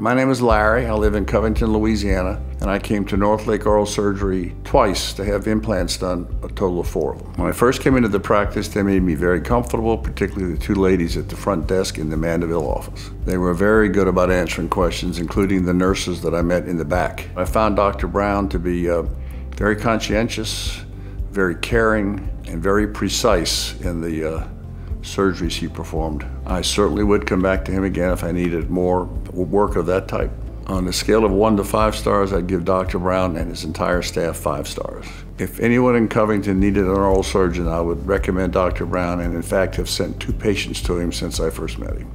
My name is Larry. I live in Covington, Louisiana, and I came to Northlake Oral Surgery twice to have implants done, a total of four of them. When I first came into the practice, they made me very comfortable, particularly the two ladies at the front desk in the Mandeville office. They were very good about answering questions, including the nurses that I met in the back. I found Dr. Brown to be uh, very conscientious, very caring, and very precise in the uh, surgeries he performed. I certainly would come back to him again if I needed more work of that type. On a scale of one to five stars, I'd give Dr. Brown and his entire staff five stars. If anyone in Covington needed an oral surgeon, I would recommend Dr. Brown and in fact have sent two patients to him since I first met him.